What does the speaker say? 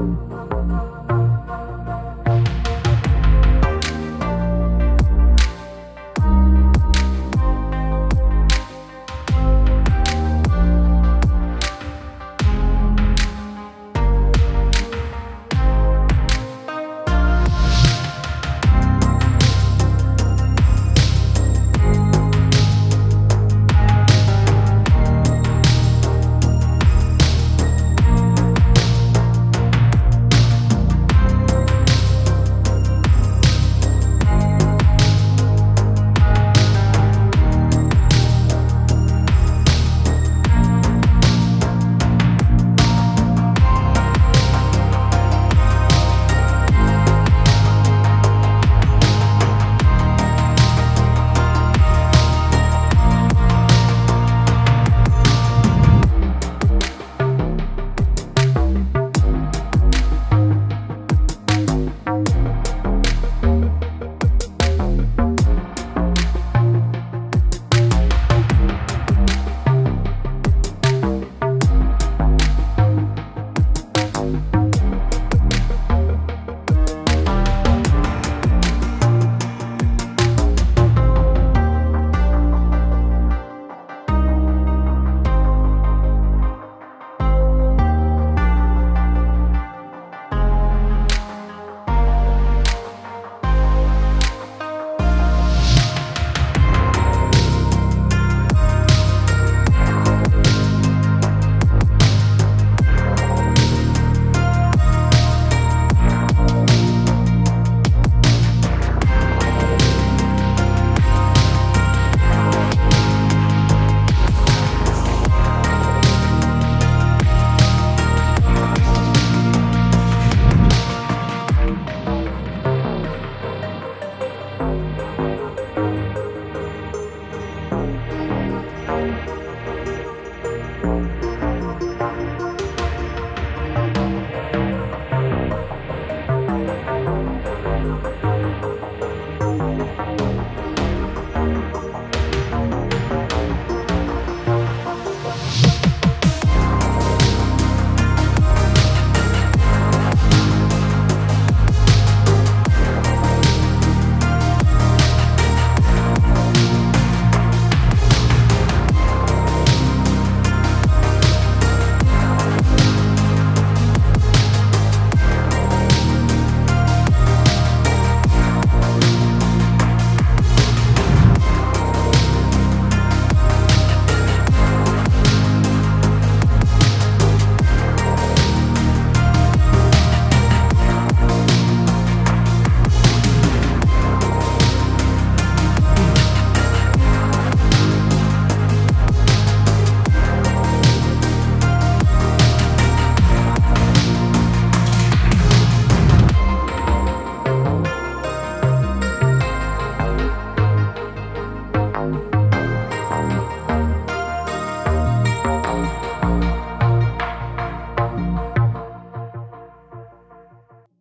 Bye.